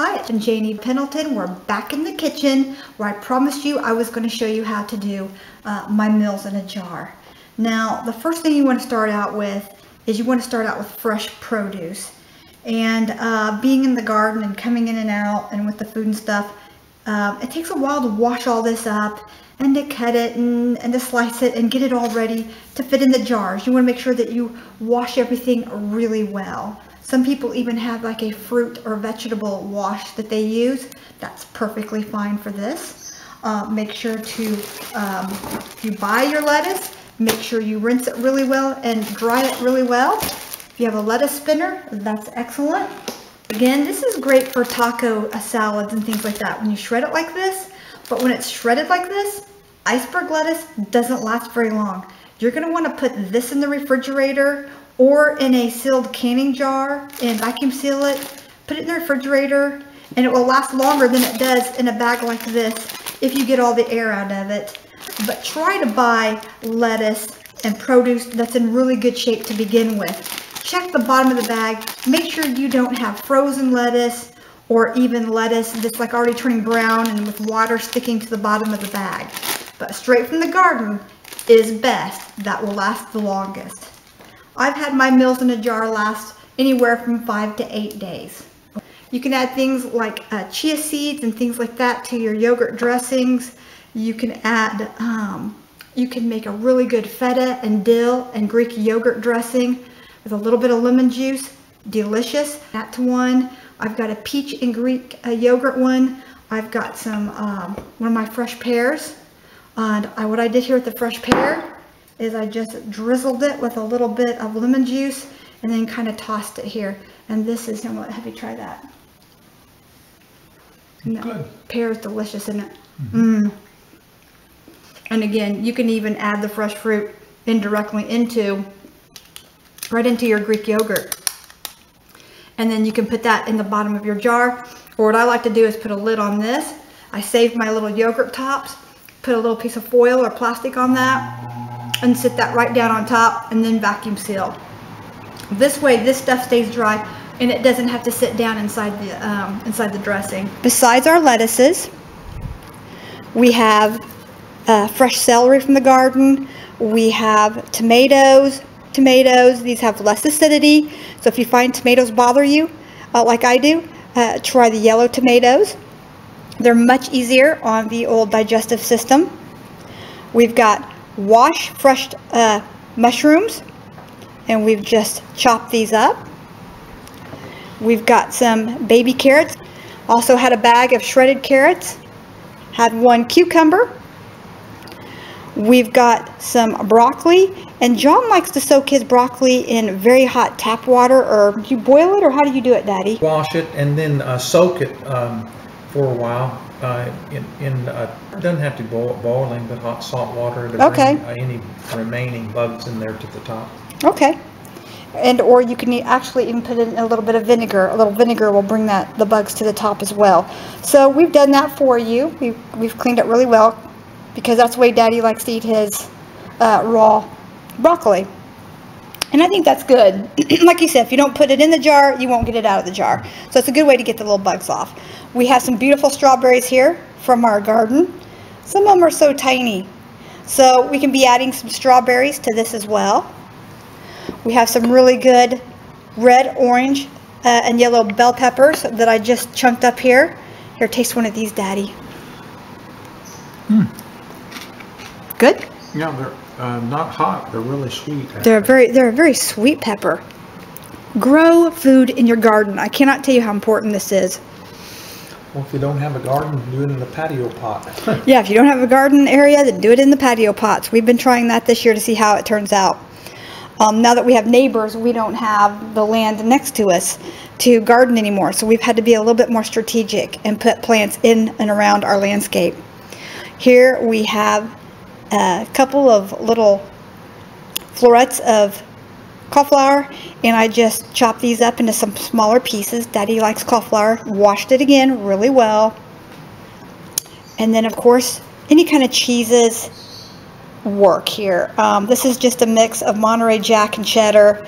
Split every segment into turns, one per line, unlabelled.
Hi, I'm Janie Pendleton. We're back in the kitchen where I promised you I was going to show you how to do uh, my meals in a jar. Now, the first thing you want to start out with is you want to start out with fresh produce. And uh, being in the garden and coming in and out and with the food and stuff, uh, it takes a while to wash all this up and to cut it and, and to slice it and get it all ready to fit in the jars. You want to make sure that you wash everything really well. Some people even have like a fruit or vegetable wash that they use. That's perfectly fine for this. Uh, make sure to, um, if you buy your lettuce, make sure you rinse it really well and dry it really well. If you have a lettuce spinner, that's excellent. Again, this is great for taco salads and things like that. When you shred it like this, but when it's shredded like this, iceberg lettuce doesn't last very long. You're gonna wanna put this in the refrigerator or in a sealed canning jar and vacuum seal it, put it in the refrigerator, and it will last longer than it does in a bag like this if you get all the air out of it. But try to buy lettuce and produce that's in really good shape to begin with. Check the bottom of the bag. Make sure you don't have frozen lettuce or even lettuce that's like already turning brown and with water sticking to the bottom of the bag. But straight from the garden is best. That will last the longest. I've had my meals in a jar last anywhere from five to eight days. You can add things like uh, chia seeds and things like that to your yogurt dressings. You can add, um, you can make a really good feta and dill and Greek yogurt dressing with a little bit of lemon juice. Delicious. That's one. I've got a peach and Greek uh, yogurt one. I've got some, um, one of my fresh pears. And I, what I did here with the fresh pear is I just drizzled it with a little bit of lemon juice and then kind of tossed it here. And this is, I'm have you try that.
No, Good.
Pear is delicious, isn't it? Mm-hmm. Mm. And again, you can even add the fresh fruit indirectly into, right into your Greek yogurt and then you can put that in the bottom of your jar. Or what I like to do is put a lid on this. I save my little yogurt tops, put a little piece of foil or plastic on that, and sit that right down on top, and then vacuum seal. This way, this stuff stays dry, and it doesn't have to sit down inside the um, inside the dressing. Besides our lettuces, we have uh, fresh celery from the garden. We have tomatoes, tomatoes. These have less acidity. So if you find tomatoes bother you, uh, like I do, uh, try the yellow tomatoes. They're much easier on the old digestive system. We've got wash fresh uh, mushrooms, and we've just chopped these up. We've got some baby carrots. Also had a bag of shredded carrots. Had one cucumber. We've got some broccoli and John likes to soak his broccoli in very hot tap water, or do you boil it, or how do you do it, Daddy?
Wash it and then uh, soak it um, for a while. Uh, in, in uh, it doesn't have to be boil, boiling, but hot salt water to
okay.
bring uh, any remaining bugs in there to the top.
Okay. And or you can actually even put in a little bit of vinegar. A little vinegar will bring that the bugs to the top as well. So we've done that for you. We've, we've cleaned it really well because that's the way Daddy likes to eat his uh, raw broccoli. And I think that's good. like you said, if you don't put it in the jar, you won't get it out of the jar. So it's a good way to get the little bugs off. We have some beautiful strawberries here from our garden. Some of them are so tiny. So we can be adding some strawberries to this as well. We have some really good red, orange, uh, and yellow bell peppers that I just chunked up here. Here, taste one of these, Daddy.
Mm.
Good?
Yeah, they're uh, not hot. They're really sweet.
They're very they're a very sweet pepper. Grow food in your garden. I cannot tell you how important this is.
Well, if you don't have a garden, do it in the patio pot.
yeah, if you don't have a garden area, then do it in the patio pots. We've been trying that this year to see how it turns out. Um, now that we have neighbors, we don't have the land next to us to garden anymore. So we've had to be a little bit more strategic and put plants in and around our landscape. Here we have a couple of little florets of cauliflower and I just chopped these up into some smaller pieces. Daddy likes cauliflower. Washed it again really well. And then of course any kind of cheeses work here. Um, this is just a mix of Monterey Jack and cheddar.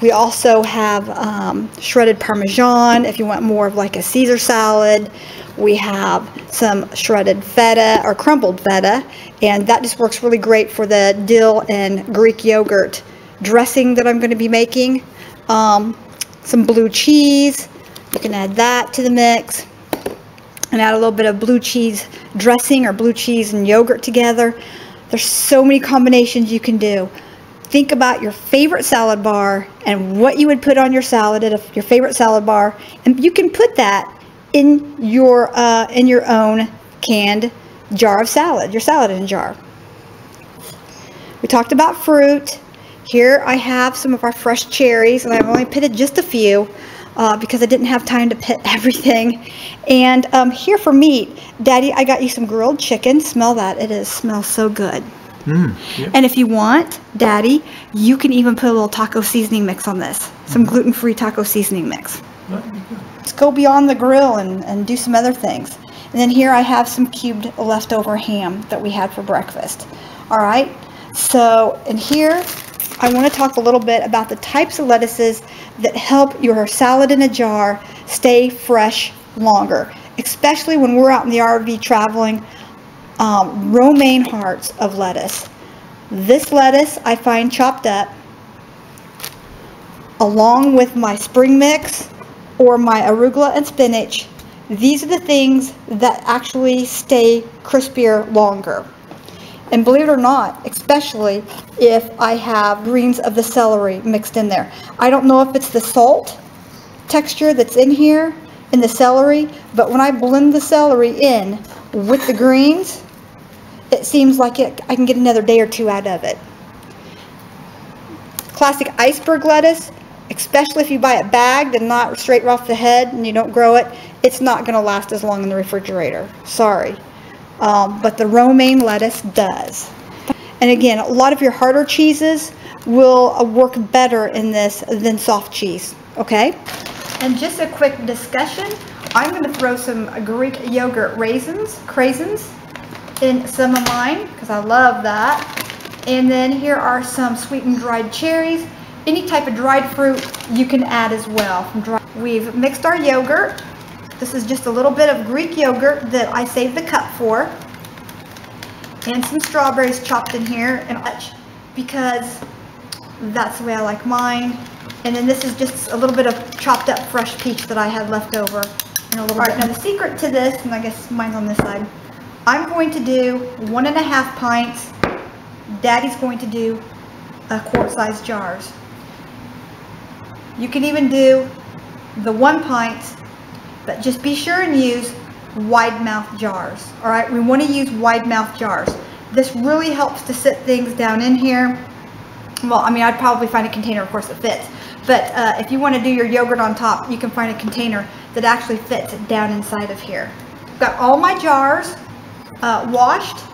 We also have um, shredded Parmesan if you want more of like a Caesar salad. We have some shredded feta or crumbled feta, and that just works really great for the dill and Greek yogurt dressing that I'm going to be making. Um, some blue cheese, you can add that to the mix and add a little bit of blue cheese dressing or blue cheese and yogurt together. There's so many combinations you can do. Think about your favorite salad bar and what you would put on your salad at a, your favorite salad bar, and you can put that in your uh, in your own canned jar of salad, your salad in a jar. We talked about fruit. Here I have some of our fresh cherries, and I've only pitted just a few uh, because I didn't have time to pit everything. And um, here for meat, Daddy, I got you some grilled chicken. Smell that. It is smells so good.
Mm, yeah.
And if you want, Daddy, you can even put a little taco seasoning mix on this. Some gluten-free taco seasoning mix.
That'd be good.
Let's go beyond the grill and, and do some other things. And then here I have some cubed leftover ham that we had for breakfast. All right. So, and here I want to talk a little bit about the types of lettuces that help your salad in a jar stay fresh longer, especially when we're out in the RV traveling. Um, romaine hearts of lettuce. This lettuce I find chopped up along with my spring mix or my arugula and spinach. These are the things that actually stay crispier longer. And believe it or not, especially if I have greens of the celery mixed in there. I don't know if it's the salt texture that's in here in the celery, but when I blend the celery in with the greens, it seems like it, I can get another day or two out of it. Classic iceberg lettuce, especially if you buy it bagged and not straight off the head and you don't grow it, it's not going to last as long in the refrigerator. Sorry. Um, but the romaine lettuce does. And again, a lot of your harder cheeses will uh, work better in this than soft cheese, okay? And just a quick discussion, I'm going to throw some Greek yogurt raisins, craisins, in some of mine because I love that. And then here are some sweetened dried cherries. Any type of dried fruit you can add as well. We've mixed our yogurt. This is just a little bit of Greek yogurt that I saved the cup for. And some strawberries chopped in here and because that's the way I like mine. And then this is just a little bit of chopped up fresh peach that I had left over. And a little All right, now the secret to this, and I guess mine's on this side, I'm going to do one and a half pints. Daddy's going to do a quart size jars. You can even do the one pint, but just be sure and use wide mouth jars. All right, we want to use wide mouth jars. This really helps to sit things down in here. Well, I mean, I'd probably find a container, of course, that fits. But uh, if you want to do your yogurt on top, you can find a container that actually fits down inside of here. Got all my jars uh, washed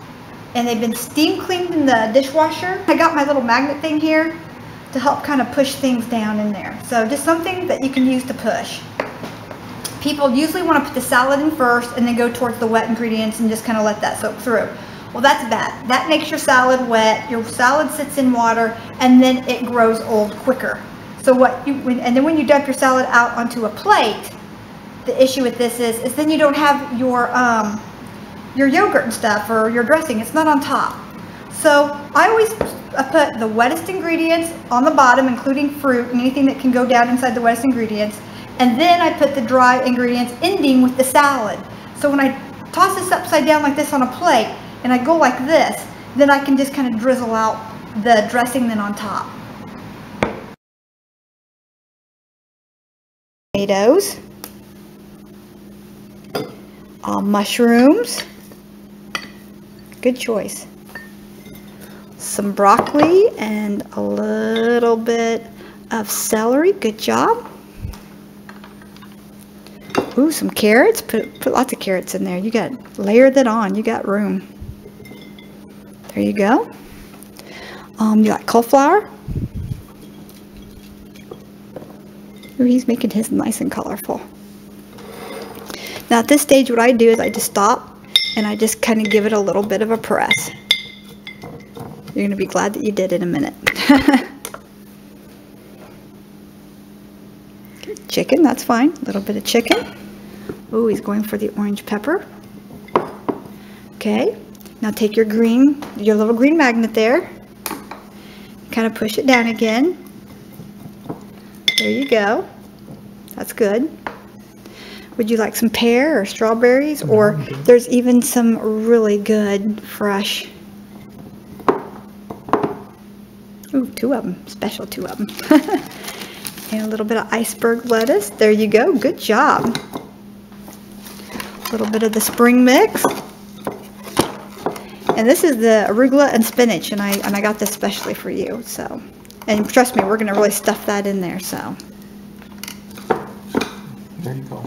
and they've been steam cleaned in the dishwasher. I got my little magnet thing here to help kind of push things down in there. So just something that you can use to push. People usually want to put the salad in first and then go towards the wet ingredients and just kind of let that soak through. Well, that's bad. That makes your salad wet. Your salad sits in water and then it grows old quicker. So what you, and then when you dump your salad out onto a plate, the issue with this is, is then you don't have your, um, your yogurt and stuff or your dressing. It's not on top. So I always put the wettest ingredients on the bottom, including fruit and anything that can go down inside the wettest ingredients. And then I put the dry ingredients ending with the salad. So when I toss this upside down like this on a plate and I go like this, then I can just kind of drizzle out the dressing then on top. Tomatoes, uh, mushrooms, good choice, some broccoli and a little bit of celery, good job. Ooh, some carrots, put, put lots of carrots in there. You got, layer that on, you got room. There you go. Um, you got cauliflower. Ooh, he's making his nice and colorful. Now at this stage, what I do is I just stop and I just kind of give it a little bit of a press. You're going to be glad that you did in a minute. Chicken, that's fine. A little bit of chicken. Ooh, he's going for the orange pepper. Okay, now take your green, your little green magnet there. Kind of push it down again. There you go. That's good. Would you like some pear or strawberries? Or mm-hmm. there's even some really good fresh. Ooh, two of them, special two of them. and a little bit of iceberg lettuce. There you go. Good job. A little bit of the spring mix. And this is the arugula and spinach, and I and I got this specially for you. So, and trust me, we're gonna really stuff that in there. So,
There you go.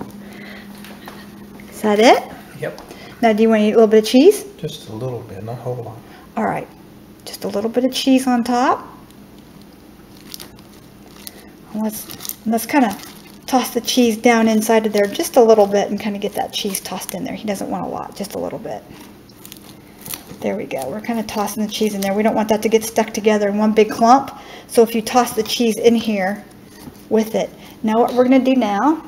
is that it?
Yep.
Now, do you want to eat a little bit of cheese?
Just a little bit, not a whole lot.
All right, just a little bit of cheese on top. Let's let's kind of toss the cheese down inside of there just a little bit and kind of get that cheese tossed in there. He doesn't want a lot, just a little bit. There we go. We're kind of tossing the cheese in there. We don't want that to get stuck together in one big clump. So if you toss the cheese in here with it. Now what we're going to do now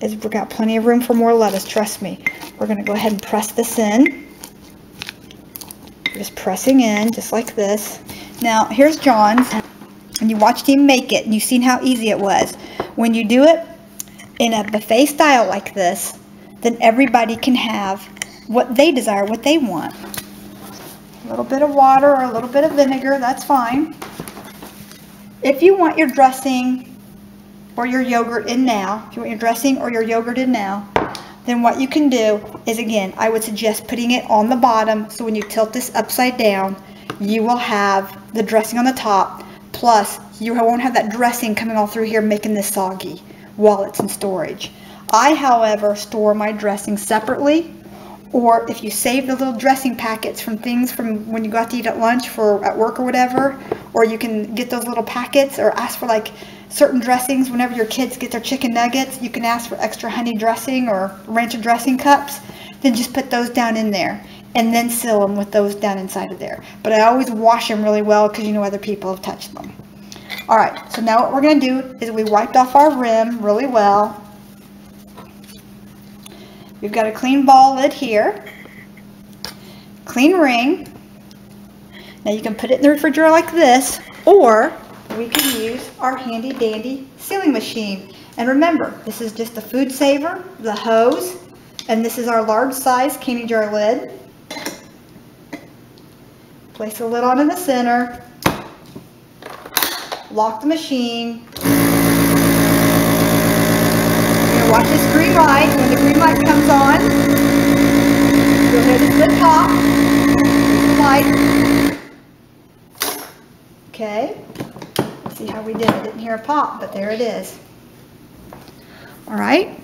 is we've got plenty of room for more lettuce, trust me. We're going to go ahead and press this in. Just pressing in, just like this. Now, here's John's, you watched him make it, and you've seen how easy it was. When you do it in a buffet style like this, then everybody can have what they desire, what they want. A little bit of water or a little bit of vinegar, that's fine. If you want your dressing or your yogurt in now, if you want your dressing or your yogurt in now, then what you can do is again, I would suggest putting it on the bottom so when you tilt this upside down, you will have the dressing on the top, plus you won't have that dressing coming all through here making this soggy while it's in storage. I, however, store my dressing separately or if you save the little dressing packets from things from when you go to eat at lunch for at work or whatever, or you can get those little packets or ask for like certain dressings whenever your kids get their chicken nuggets, you can ask for extra honey dressing or rancher dressing cups, then just put those down in there and then seal them with those down inside of there. But I always wash them really well because you know other people have touched them. All right, so now what we're gonna do is we wiped off our rim really well. We've got a clean ball lid here, clean ring. Now you can put it in the refrigerator like this, or we can use our handy dandy sealing machine. And remember, this is just the FoodSaver, the hose, and this is our large size candy jar lid. Place the lid on in the center. Lock the machine. You're gonna watch this green light. When the green light comes on, you'll hear this lid pop. Light. Okay. See how we did. I didn't hear a pop, but there it is. All right.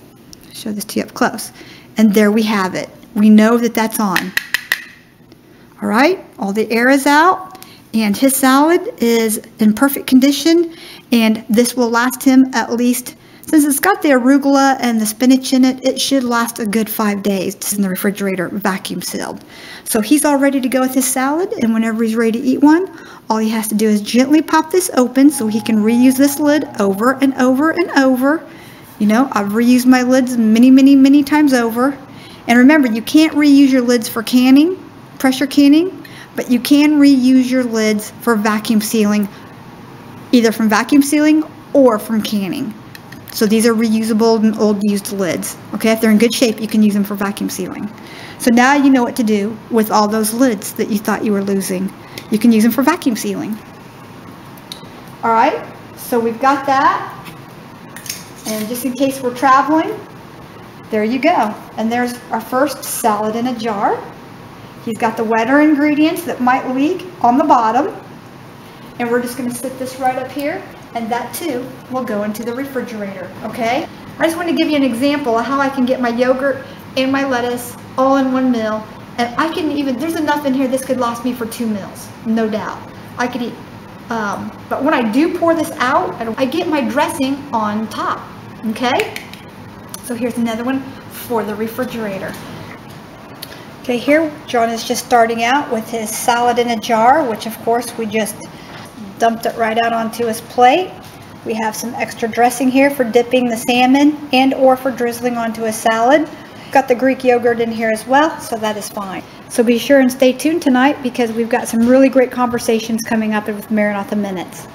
Show this to you up close. And there we have it. We know that that's on. All right. All the air is out and his salad is in perfect condition and this will last him at least since it's got the arugula and the spinach in it it should last a good five days in the refrigerator vacuum sealed. So he's all ready to go with his salad and whenever he's ready to eat one all he has to do is gently pop this open so he can reuse this lid over and over and over. You know I've reused my lids many many many times over. And remember you can't reuse your lids for canning pressure canning but you can reuse your lids for vacuum sealing, either from vacuum sealing or from canning. So these are reusable and old used lids. Okay, if they're in good shape, you can use them for vacuum sealing. So now you know what to do with all those lids that you thought you were losing. You can use them for vacuum sealing. All right, so we've got that. And just in case we're traveling, there you go. And there's our first salad in a jar. He's got the wetter ingredients that might leak on the bottom. And we're just going to sit this right up here. And that too will go into the refrigerator, okay? I just want to give you an example of how I can get my yogurt and my lettuce all in one meal. And I can even, there's enough in here, this could last me for two meals, no doubt. I could eat. Um, but when I do pour this out, I get my dressing on top, okay? So here's another one for the refrigerator. Okay, here John is just starting out with his salad in a jar, which of course we just dumped it right out onto his plate. We have some extra dressing here for dipping the salmon and or for drizzling onto a salad. Got the Greek yogurt in here as well, so that is fine. So be sure and stay tuned tonight because we've got some really great conversations coming up with Maranatha Minutes.